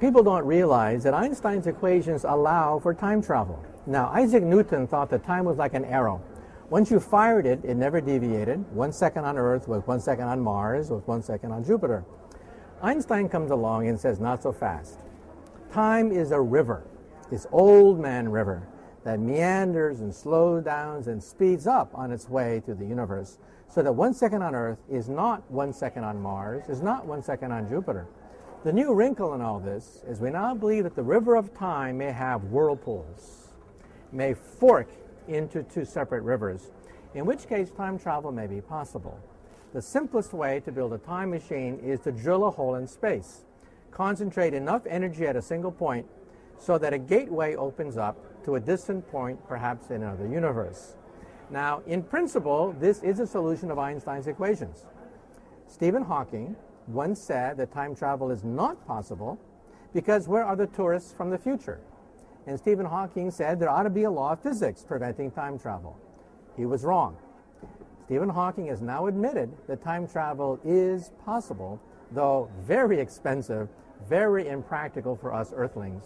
people don't realize that Einstein's equations allow for time travel. Now, Isaac Newton thought that time was like an arrow. Once you fired it, it never deviated. One second on Earth was one second on Mars, was one second on Jupiter. Einstein comes along and says, not so fast. Time is a river, this old man river that meanders and slows down and speeds up on its way through the universe. So that one second on Earth is not one second on Mars, is not one second on Jupiter. The new wrinkle in all this is we now believe that the river of time may have whirlpools, may fork into two separate rivers, in which case time travel may be possible. The simplest way to build a time machine is to drill a hole in space, concentrate enough energy at a single point so that a gateway opens up to a distant point, perhaps in another universe. Now, in principle, this is a solution of Einstein's equations. Stephen Hawking once said that time travel is not possible because where are the tourists from the future? And Stephen Hawking said there ought to be a law of physics preventing time travel. He was wrong. Stephen Hawking has now admitted that time travel is possible, though very expensive, very impractical for us earthlings.